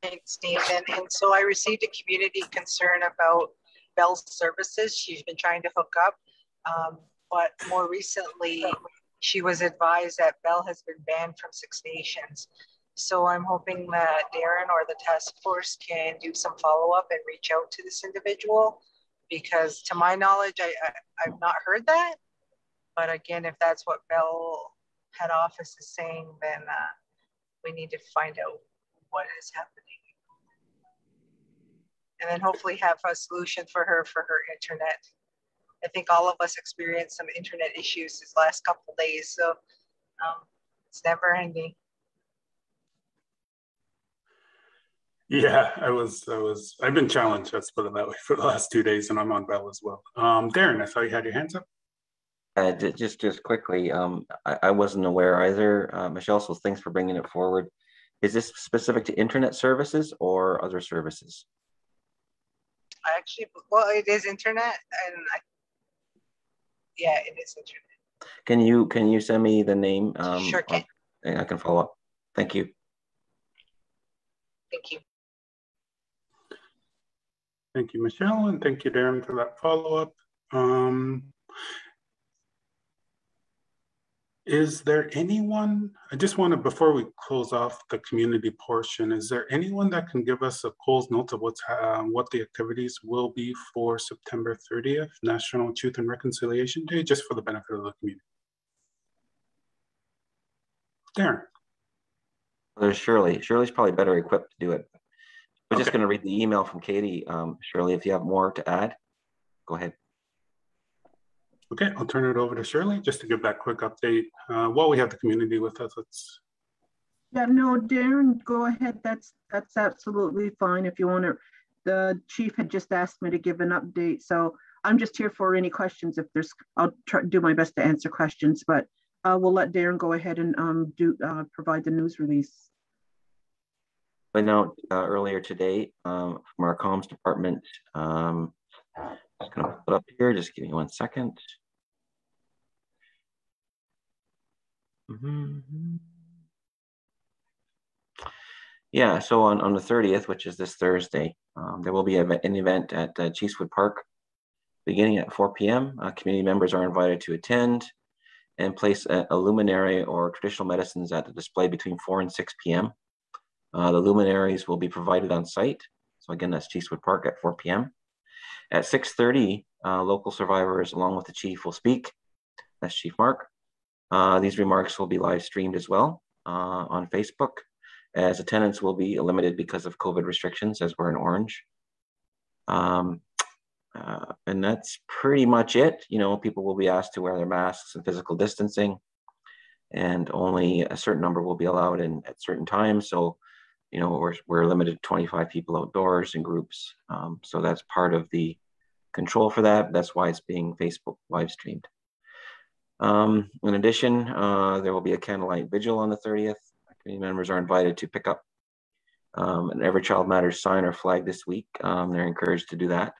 Thanks, Nathan. And so I received a community concern about Bell's services. She's been trying to hook up um, but more recently, she was advised that Bell has been banned from Six Nations. So I'm hoping that Darren or the task force can do some follow up and reach out to this individual because to my knowledge, I, I, have not heard that. But again, if that's what Bell head office is saying, then uh, we need to find out what is happening. And then hopefully have a solution for her for her internet I think all of us experienced some internet issues these last couple days. So um, it's never ending. Yeah, I was, I was, I've been challenged, let's put it that way, for the last two days, and I'm on Bell as well. Um, Darren, I saw you had your hands up. Uh, just, just quickly, um, I, I, wasn't aware either, uh, Michelle. So thanks for bringing it forward. Is this specific to internet services or other services? I actually, well, it is internet, and I yeah, it is internet. Can you can you send me the name? Um, sure can. And I can follow up. Thank you. Thank you. Thank you, Michelle, and thank you, Darren, for that follow-up. Um, is there anyone, I just want to, before we close off the community portion, is there anyone that can give us a Coles note of what's uh, what the activities will be for September 30th, National Truth and Reconciliation Day, just for the benefit of the community? Darren. There's Shirley. Shirley's probably better equipped to do it. I'm okay. just going to read the email from Katie. Um, Shirley, if you have more to add, go ahead. Okay, I'll turn it over to Shirley just to give that quick update. Uh, while we have the community with us, let's. Yeah, no, Darren, go ahead. That's that's absolutely fine. If you want to, the chief had just asked me to give an update, so I'm just here for any questions. If there's, I'll try to do my best to answer questions, but uh, we'll let Darren go ahead and um, do uh, provide the news release. Went out uh, earlier today um, from our comms department. Um, just gonna put up here. Just give me one second. Mm-hmm. Yeah, so on, on the 30th, which is this Thursday, um, there will be a, an event at uh, Chiefswood Park beginning at 4 p.m. Uh, community members are invited to attend and place a, a, luminary or traditional medicines at the display between 4 and 6 p.m. Uh, the luminaries will be provided on site. So again, that's Chiefswood Park at 4 p.m. At 6.30, uh, local survivors along with the chief will speak. That's Chief Mark. Uh, these remarks will be live streamed as well uh, on Facebook, as attendance will be limited because of COVID restrictions, as we're in Orange. Um, uh, and that's pretty much it. You know, people will be asked to wear their masks and physical distancing, and only a certain number will be allowed in at certain times. So, you know, we're, we're limited to 25 people outdoors in groups. Um, so that's part of the control for that. That's why it's being Facebook live streamed. Um, in addition, uh, there will be a candlelight vigil on the 30th. Community members are invited to pick up um, an Every Child Matters sign or flag this week. Um, they're encouraged to do that.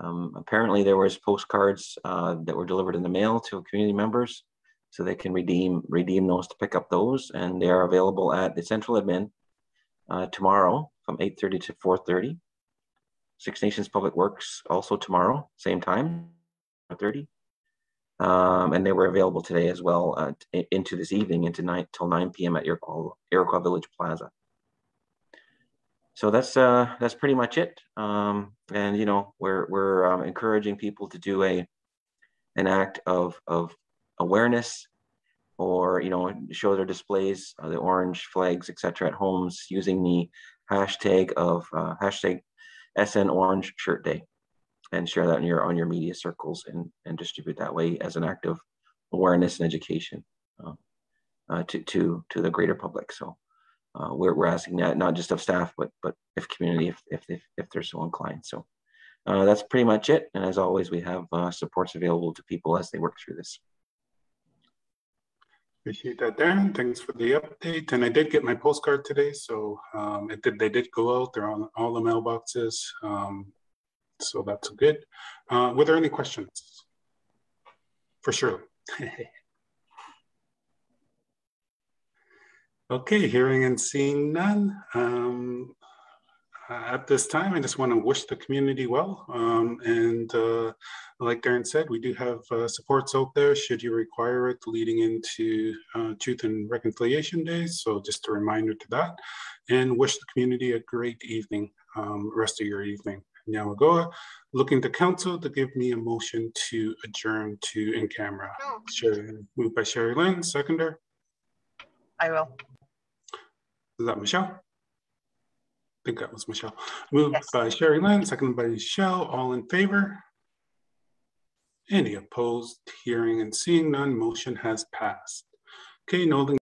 Um, apparently, there was postcards uh, that were delivered in the mail to community members, so they can redeem redeem those to pick up those, and they are available at the Central Admin uh, tomorrow from 8:30 to 4:30. Six Nations Public Works also tomorrow, same time, 4:30 um, and they were available today as well uh, into this evening into nine till 9 p.m. at Iroquois, Iroquois Village Plaza. So that's uh, that's pretty much it. Um, and you know we're we're um, encouraging people to do a an act of of awareness or, you know, show their displays, uh, the orange flags, etc. at homes using the hashtag of uh, hashtag SN Orange Shirt Day and share that in your on your media circles and, and distribute that way as an act of awareness and education uh, uh, to, to, to the greater public. So uh, we're, we're asking that not just of staff, but but if community, if, if, if, if they're so inclined. So uh, that's pretty much it. And as always, we have uh, supports available to people as they work through this. Appreciate that, Darren. Thanks for the update. And I did get my postcard today, so um, it did. They did go out. They're on all the mailboxes, um, so that's good. Uh, were there any questions? For sure. okay, hearing and seeing none. Um, at this time, I just want to wish the community well. Um, and uh, like Darren said, we do have uh, supports out there should you require it leading into uh, Truth and Reconciliation Day. So just a reminder to that and wish the community a great evening, um, rest of your evening. Nyamagoa, looking to council to give me a motion to adjourn to in camera. Oh. Sherry, moved by Sherry Lynn, seconder. I will. Is that Michelle? I think that was Michelle. Moved yes. by Sherry Lynn, seconded by Michelle. All in favor? Any opposed? Hearing and seeing none, motion has passed. Okay, Nolan